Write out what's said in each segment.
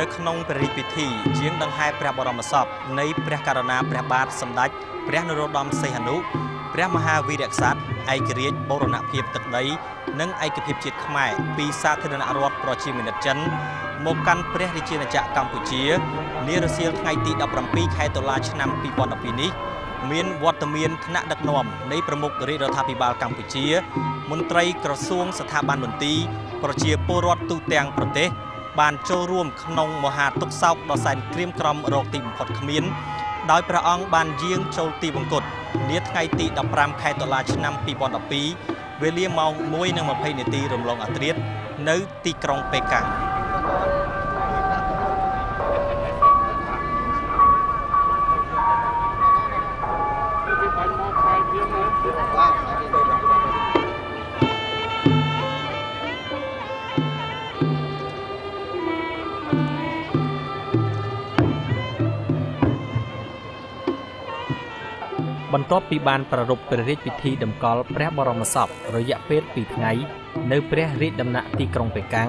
នៅក្នុងព្រះរាជពិធីជាងដង្ហែព្រះបរមសពនៃព្រះករុណាព្រះបាទសម្ដេចព្រះនរោត្តមសីហនុព្រះមហាវីរក្សត្រឯករាជ្យបូរណភាពទឹកដី និងឯកភាពជាតិខ្មែរពីសាធារណរដ្ឋប្រជាមានិតចិនមកកាន់ព្រះរាជាណាចក្រកម្ពុជានារសៀលថ្ងៃទី17ខែតុលាឆ្នាំ2012នេះមានវត្តមានថ្នាក់ដឹកនាំនៃប្រមុខរាជរដ្ឋាភិបាលកម្ពុជា មន្ត្រីក្រសួងស្ថាប័នមន្ទីរប្រជាពលរដ្ឋទូទាំងប្រទេស បានចូលរួមក្នុងមហាទុក្ខសោកដ៏សែនក្រៀមក្រំរោគទីបំផុតគ្មានដោយព្រះអង្គបានយាងចូលទីបង្គត់នាថ្ងៃទី15ខែតុលាឆ្នាំ2012វេលាម៉ោង1:20នាទីរំលងអធ្រាត្រនៅទីក្រុងប៉េកាំង បន្ទាប់ពីបានប្រារព្ធព្រះរាជពិធីតម្កល់ព្រះបរមសពរយៈពេល2ថ្ងៃនៅព្រះរាជដំណាក់ទីក្រុងប៉េកាំង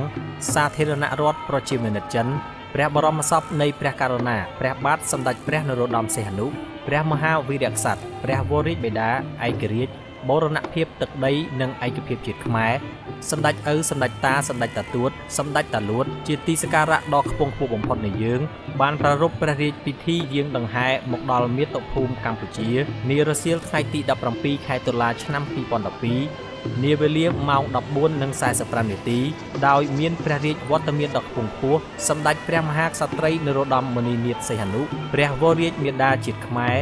សាធារណរដ្ឋប្រជាមានិតចិនព្រះបរមសពនៃព្រះករុណាព្រះបាទសម្ដេចព្រះនរោត្តមសីហនុព្រះមហាវីរក្សត្រព្រះវររាជបិតាឯករាជ្យបូរណភាពទឹកដីនិងឯកភាពជាតិខ្មែរ សម្ដេចឪសម្ដេចតាសម្ដេចតាទួតសម្ដេចតាលួត ជាទីសក្ការៈដ៏ខ្ពង់ខ្ពស់បំផុតនៃយើង បានប្រារព្ធព្រះរាជពិធីយាងដង្ហែមកដល់មាតុភូមិកម្ពុជានារសៀលថ្ងៃទី17ខែតុលាឆ្នាំ2012 នាវេលាម៉ោង14:45នាទីដោយមានព្រះរាជវត្តមានដ៏ខ្ពង់ខ្ពស់សម្ដេចព្រះមហាក្សត្រីនរោត្តមមុនិនាថសីហនុព្រះវររាជមាតាជាតិខ្មែរ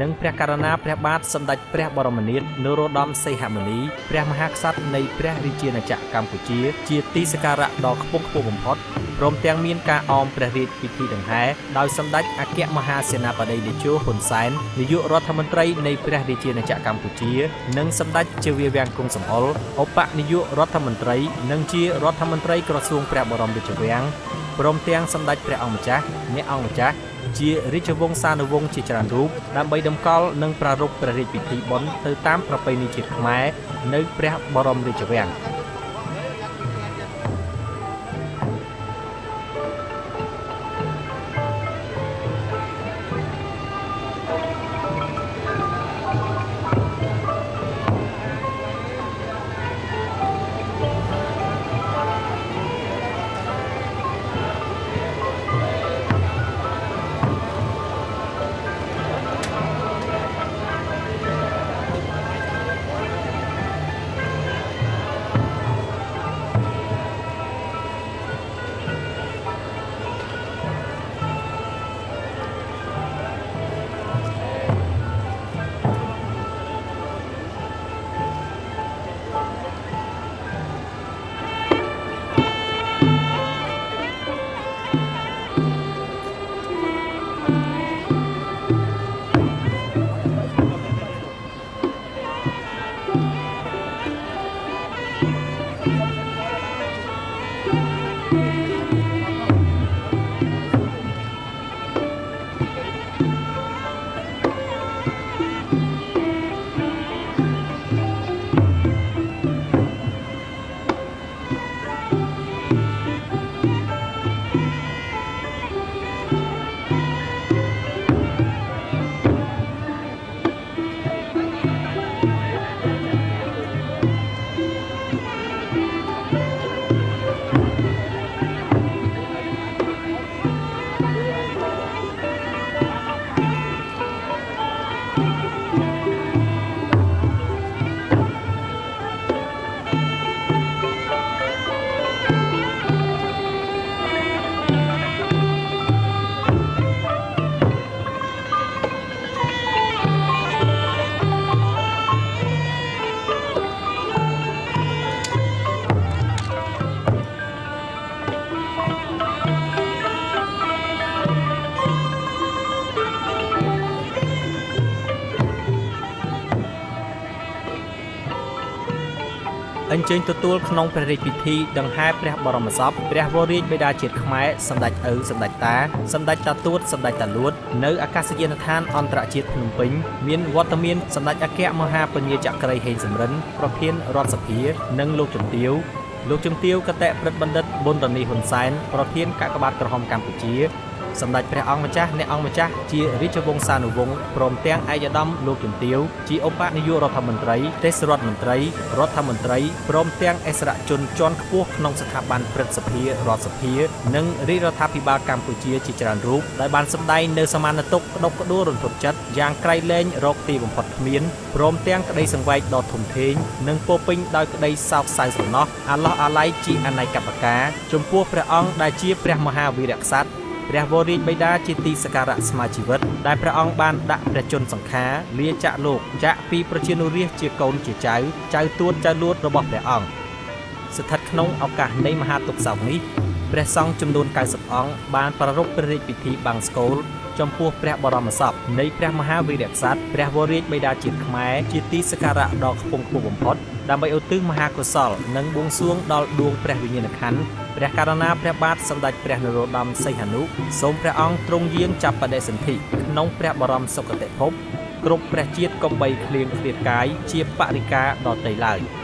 និងព្រះករុណាព្រះបាទសម្ដេចព្រះបរមនាថនរោត្តមសីហមុនីព្រះមហាក្សត្រនៃព្រះរាជាណាចក្រកម្ពុជា ជាទីសក្ការៈដ៏ខ្ពង់ខ្ពស់បំផុតព្រមទាំងមានការអមព្រះរាជពិធីដង្ហែដោយសម្ដេចអគ្គមហាសេនាបតីតេជោហ៊ុនសែននាយករដ្ឋមន្ត្រីនៃព្រះរាជាណាចក្រកម្ពុជា និងសម្ដេចជាវាវាំងគង់សំអល់ឧបនាយករដ្ឋមន្ត្រី និងជារដ្ឋមន្ត្រីក្រសួងព្រះបរមរាជវាំងព្រមទាំងសម្ដេចព្រះអង្គម្ចាស់អ្នកអង្គម្ចាស់ជារាជវង្សានុវង្សជាច្រើនរូបដើម្បីតម្កល់និងប្រារព្ធព្រះរាជពិធីបុណ្យទៅតាមប្រពៃណីជាតិខ្មែរនៅព្រះបរមរាជវាំង ញ្ជើញទទួលក្នុងព្រះរាជពិធីដង្ហែព្រះបរមសពព្រះវររាជបិតាជាតិខ្មែរសម្ដេចឪសម្ដេចតាសម្ដេចតាទួតសម្ដេចតាលួតនៅអាកាសយានដ្ឋានអន្តរជាតិភ្នំពេញមានវត្តមានសម្ដេចអគ្គមហាពញាចក្រីហេងសំរិនប្រធានរដ្ឋសភា និងលោកជំទាវលោកជំទាវកតេប្រិទ្ធបណ្ឌិតប៊ុនរនីហ៊ុនសែនប្រធានកាកបាទក្រហមកម្ពុជា សម្ដេចព្រះអង្គម្ចាស់អ្នកអង្គម្ចាស់ជារាជវង្សានុវង្សព្រមទាំងឯកឧត្តមលោកជំទាវជាឧបនាយករដ្ឋមន្ត្រីទេសរដ្ឋមន្ត្រីរដ្ឋមន្ត្រីព្រមទាំងអិសរជនជាន់ខ្ពស់ក្នុងស្ថាប័នព្រឹទ្ធសភារដ្ឋសភានិងរាជរដ្ឋាភិបាលកម្ពុជាជាច្រើនរូបដែលបានសម្ដែងនៅសមានតុក្តុកក្តួលរន្ធត់ចិត្តយ៉ាងក្រៃលែងរកទីបំផុតគ្មានព្រមទាំងក្តីសង្វេគដ៏ធំធេងនិងពោពេញដោយក្តីសោកសៅស្រណោះអាឡោះអាល័យជាអនេកបកាចំពោះព្រះអង្គដែលជាព្រះមហាវីរក្សត្រ ព្រះវររាជបិតាជាទីសក្ការៈស្មាជីវិត ដែលព្រះអង្គបានដាក់ព្រះជន្មសង្ខារលាចាក់លោកចាក់ពីប្រជានុរាស្ត្រជាកូនជាចៅចៅទួតចៅលួតរបស់ព្រះអង្គស្ថិតក្នុងឱកាសនៃមហាទុក្ខសោកនេះព្រះសង្ឃចំនួន90អង្គបានប្រារព្ធព្រះរាជពិធីបង្សកូលចំពោះព្រះបរមសពនៃព្រះមហាវីរក្សត្រព្រះវររាជបិតាជាតិខ្មែរជាទីសក្ការៈដ៏ខ្ពង់ខ្ពស់បំផុត ដើម្បីឧទ្ទិសមហាកុសល និងបួងសួងដល់ដួងព្រះវិញ្ញាណក្ខន្ធព្រះករុណាព្រះបាទសម្ដេចព្រះនរោត្តមសីហនុសូមព្រះអង្គទ្រង់យាងចាប់បដិសន្ធិក្នុងព្រះបរមសុគតិភពគ្រប់ព្រះជាតិកំបីឃ្លៀងឃ្លាតកាយជាបរិការដតីឡើយ។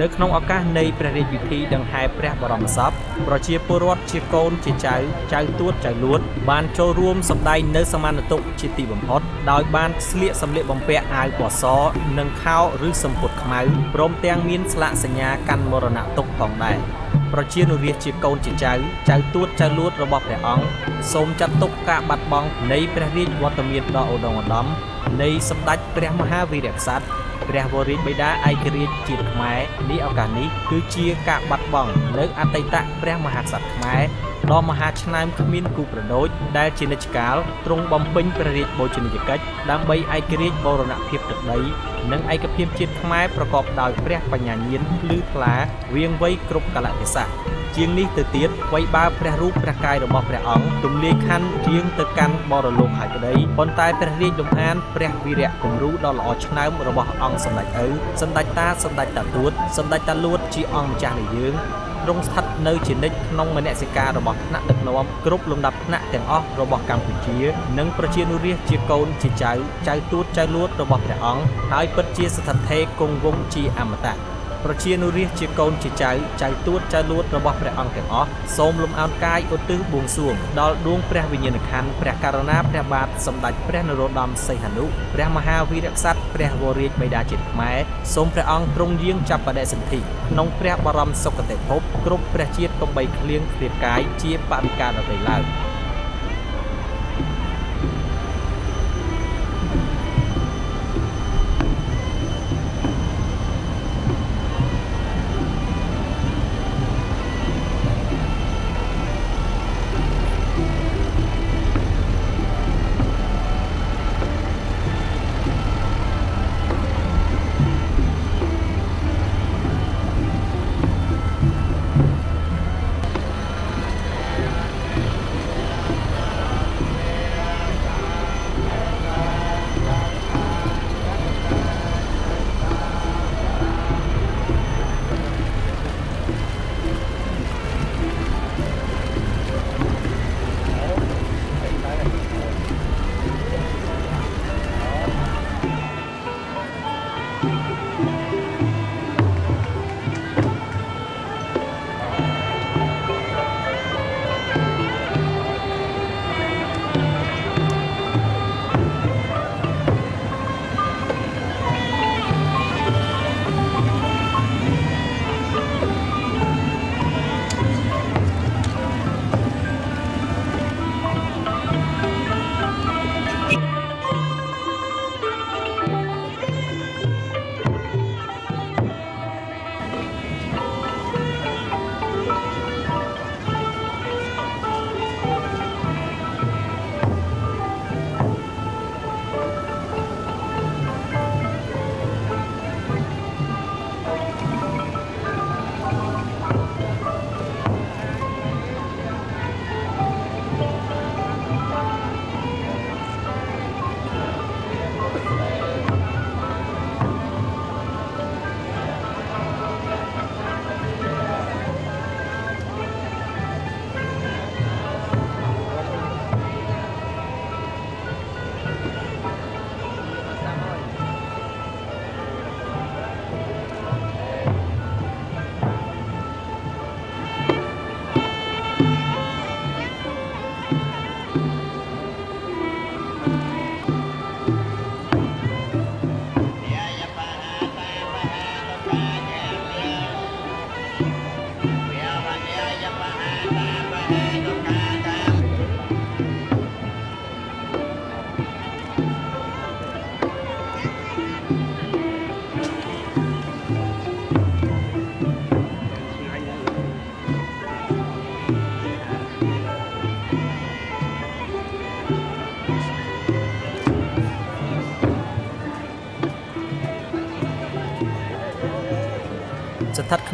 នៅក្នុងឱកាសនៃព្រះរាជពិធីដង្ហែព្រះបរមសពប្រជាពលរដ្ឋជាកូនជាចៅចៅទួតចៅលួត បានចូលរួមសម្ដែងនៅសមានតុជាទីបំផុតដោយបានស្លៀកសម្លៀកបំពាក់អាវពណ៌សនិងខោឬសំពត់ខ្មៅព្រមទាំងមានស្លាកសញ្ញាកាន់មរណទុក្ខផងដែរប្រជានុរាស្ត្រជាកូនជាចៅចៅទួតចៅលួតរបស់ព្រះអង្គសូមចាត់ទុកការបាត់បង់នៃព្រះរាជវត្តមានដ៏ឧត្តមឧត្តមនៃសម្ដេចព្រះមហាវីរក្សត្រ ព្រះវររាជបិតាឯករាជ្យជាតិខ្មែរនេះឱកាសនេះគឺជាការបាត់បង់នៅអតីតព្រះមហាក្សត្រខ្មែរ ដ៏មហាឆ្នើមគ្មានគូប្រដូចដែលជានិច្ចកាលទ្រង់បំពេញព្រះរាជបូជនីយកិច្ចដើម្បីឯករាជ្យបូរណភាពទឹកដី និងឯកភាពជាតិខ្មែរប្រកបដោយព្រះបញ្ញាញាណភ្លឺថ្លាវៀងវៃគ្រប់កលៈទេសៈជាងនេះទៅទៀតអ្វីបើព្រះរូបព្រះកាយរបស់ព្រះអង្គទម្លាយខណ្ឌជាងទៅកាន់បរលោកហើយក្តីប៉ុន្តែព្រះរាជលំអានព្រះវីរៈគំរូដ៏ល្អឆ្នើមរបស់អង្គសម្ដេចឪសម្ដេចតាសម្ដេចតាទួតសម្ដេចតាលួតជាអង្គម្ចាស់នៃយើង ទ្រង់ស្ថិតនៅជានិច្ចក្នុងមនសិការរបស់ថ្នាក់ដឹកនាំគ្រប់លំដាប់ថ្នាក់ទាំងអស់របស់កម្ពុជា និងប្រជានុរាស្ត្រជាកូនជាចៅចៅទួតចៅលួតរបស់ព្រះអង្គហើយពិតជាស្ថិតថេរគង់វង្សជាអមតៈ ប្រជានុរាស្ត្រជាកូនជាចៅចៅទួតចៅលួតរបស់ព្រះអង្គទាំងអស់សូមលំអោនកាយឧទ្ទិសបួងសួងដល់ដួងព្រះវិញ្ញាណក្ខន្ធព្រះករុណាព្រះបាទសម្ដេចព្រះនរោត្តមសីហនុព្រះមហាវីរក្សត្រព្រះវររាជបិតាជាតិខ្មែរសូមព្រះអង្គទ្រង់យាងចាប់បដិសន្ធិក្នុងព្រះបរមសុគតិភពគ្រប់ព្រះជាតិកំបីគ្លៀងគ្រៀបកាយជាបរិការដទៃឡើយ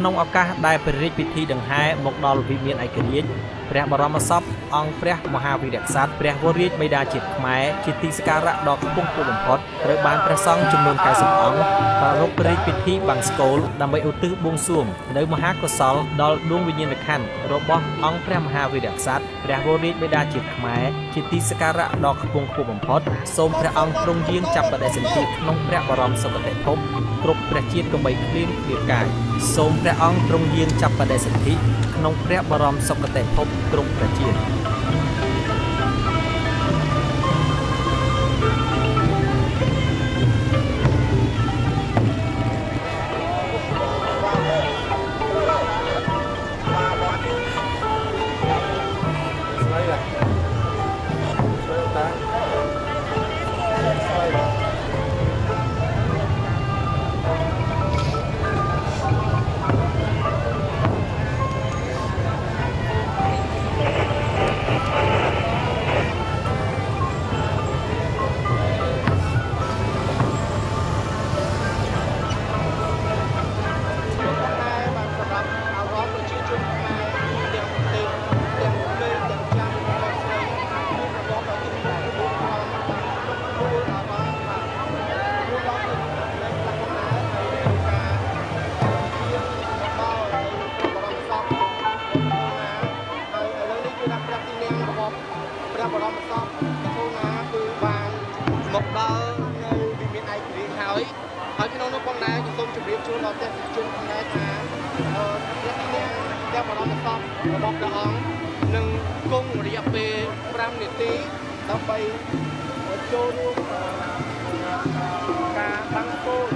ក្នុងឱកាសដែលព្រះរាជពិធីដង្ហែមកដល់វិមានឯករាជ្យ ព្រះបរមសពអង្គព្រះមហាវីរក្សត្រព្រះវររាជបិតាជាតិខ្មែរជាទីសក្ការៈដ៏ខ្ពង់ខ្ពស់បំផុតត្រូវបានព្រះសង្ឃចំនួន90អង្គប្រារព្ធព្រះរាជពិធីបង្សកូលដើម្បីឧទ្ទិសបួងសួងនៅមហាកុសលដល់ដួងវិញ្ញាណក្ខន្ធរបស់អង្គព្រះមហាវីរក្សត្រព្រះវររាជបិតាជាតិខ្មែរជាទីសក្ការៈដ៏ខ្ពង់ខ្ពស់បំផុតសូមព្រះអង្គទ្រង់យាងចាប់បដិសន្ធិក្នុងព្រះបរមសុគតិភពគ្រប់ព្រះជាតិកបីគ្លៀងគ្លៀបកាយសូមព្រះអង្គទ្រង់យាងចាប់បដិសន្ធិ ក្នុងព្រះបរមសុគតិភពគ្រប់ព្រះជាតិ របស់ព្រះអង្គនឹងគង់រយៈពេល5នាទីដើម្បីចូលរួមការបាំងគោល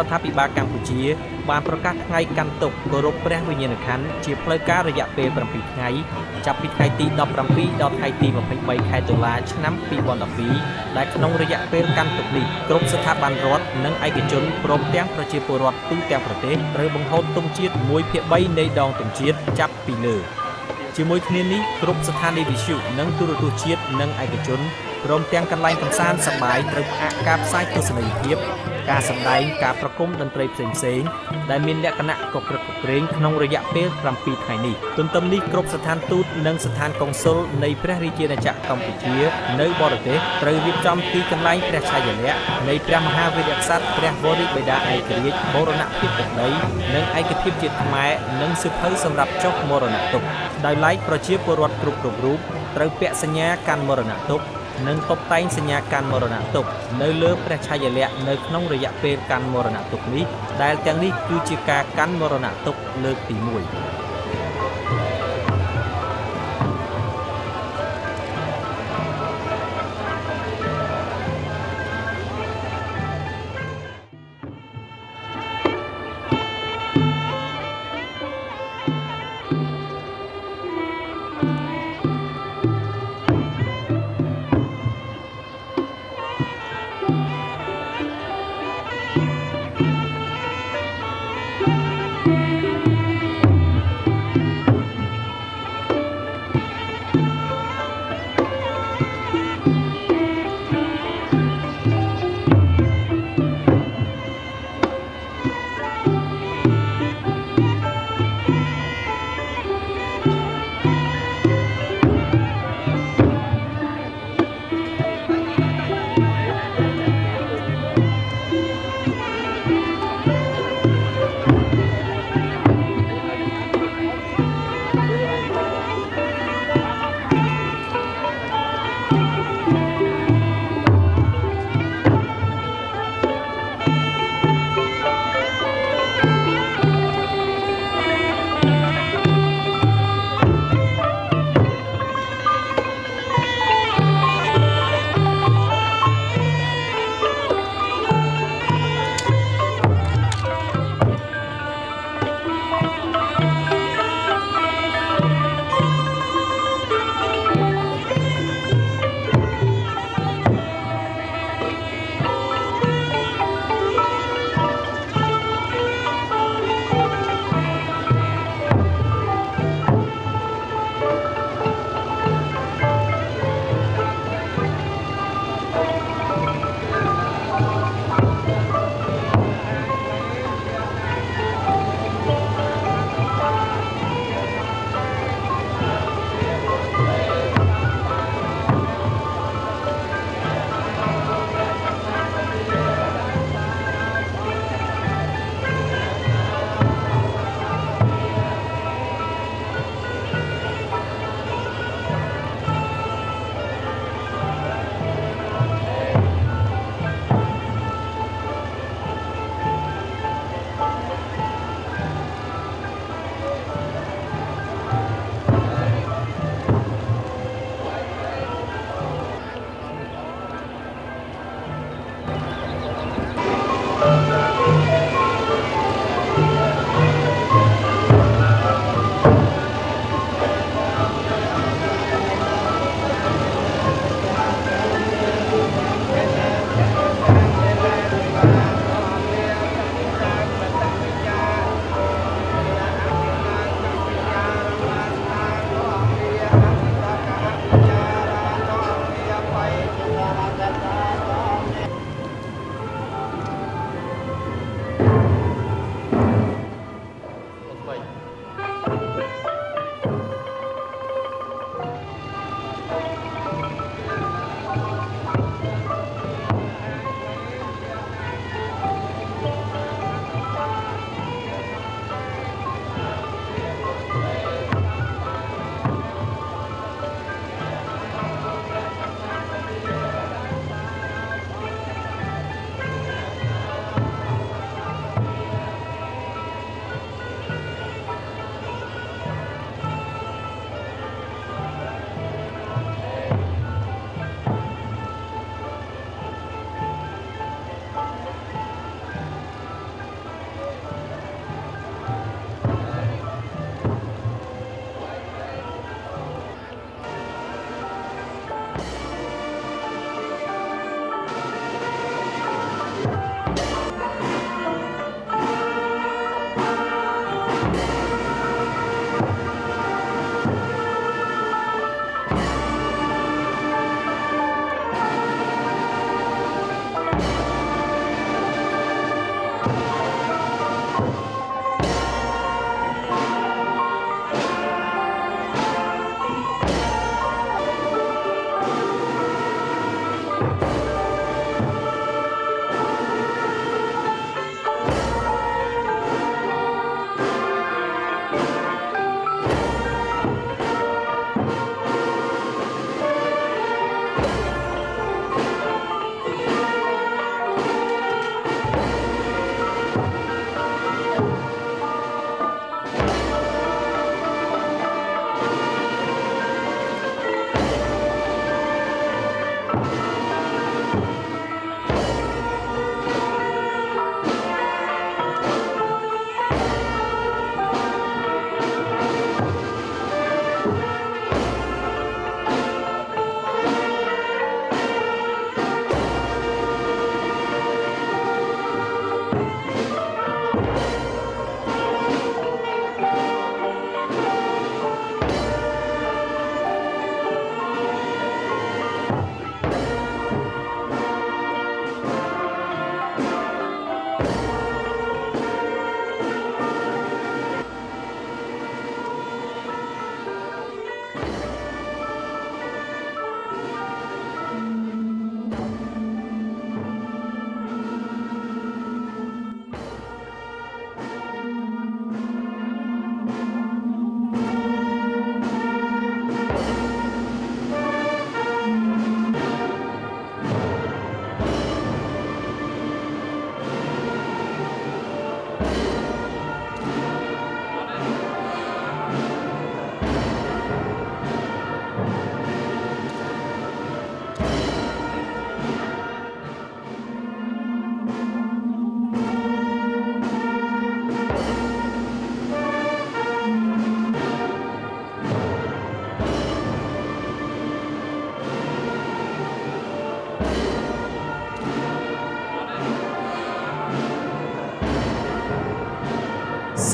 រាជរដ្ឋាភិបាលកម្ពុជា បានប្រកាសថ្ងៃកាន់ទុក្ខគោរពព្រះវិញ្ញាណក្ខន្ធជាផ្លូវការរយៈពេល7ថ្ងៃចាប់ពីថ្ងៃទី17ដល់ថ្ងៃទី23ខែតុលាឆ្នាំ2012ដែលក្នុងរយៈពេលកាន់ទុក្ខនេះគ្រប់ស្ថាប័នរដ្ឋនិងឯកជនព្រមទាំងប្រជាពលរដ្ឋទូទាំងប្រទេសត្រូវបង្ហូតទង់ជាតិ1ភាគ3នៃដងទង់ជាតិចាប់ពីលើជាមួយគ្នានេះគ្រប់ស្ថានីយវិទ្យុនិងទូរទស្សន៍ជាតិនិងឯកជនព្រមទាំងកន្លែងកម្សាន្តសប្បាយត្រូវផ្អាកការផ្សាយទស្សនីយភាព ការសម្ដែងការប្រគំតន្ត្រីផ្សេងៗដែលមានលក្ខណៈកក្រឹកកក្រែងក្នុងរយៈពេល7ថ្ងៃនេះទន្ទឹមនេះគ្រប់ស្ថានទូតនិងស្ថានកុងស៊ុលនៃព្រះរាជាណាចក្រកម្ពុជានៅបរទេសត្រូវរៀបចំទីកន្លែងព្រះឆាយាល័ក្ខណ៍នៃព្រះមហាវីរក្សត្រព្រះវរបិតាឯករាជ្យបូរណភាពទឹកដីនិងឯកភាពជាតិខ្មែរនិងសិភៅសម្រាប់ចុះមរណទុក្ខដោយឡែកប្រជាពលរដ្ឋគ្រប់គ្រប់រូបត្រូវពាក់សញ្ញាកាន់មរណទុក្ខ និងតុបតែងសញ្ញាកាន់មរណទុក្ខនៅលើព្រះឆាយាល័ក្ខណ៍នៅក្នុងរយៈពេលកាន់មរណទុក្ខនេះដែលទាំងនេះគឺជាការកាន់មរណទុក្ខលើកទី1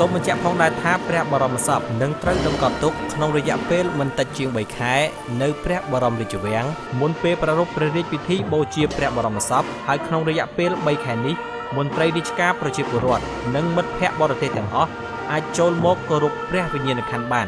សូមបញ្ជាក់ផងដែរថាព្រះបរមសពនឹងត្រូវតម្កល់ទុកក្នុងរយៈពេលមិនតិចជាង3ខែនៅព្រះបរមរាជវាំងមុនពេលប្រារព្ធព្រះរាជពិធីបូជាព្រះបរមសពហើយក្នុងរយៈពេល3ខែនេះមន្ត្រីរាជការប្រជាពលរដ្ឋនិងមិត្តភ័ក្តិបរទេសទាំងអស់អាចចូលមកគោរពព្រះវិញ្ញាណក្ខន្ធបាន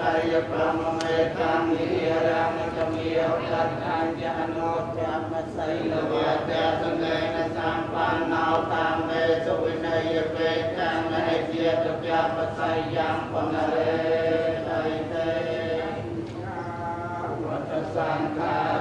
កាយប្រមមេតានិរាមកមីអតតានជាអនុជាមសៃលវតាសង្ឃេនសម្បណ្ណោតាមេសុវិន័យពេកានឯជាតព្យបស័យយ៉ាងបណ្ណរេតៃទេវតសង្ឃា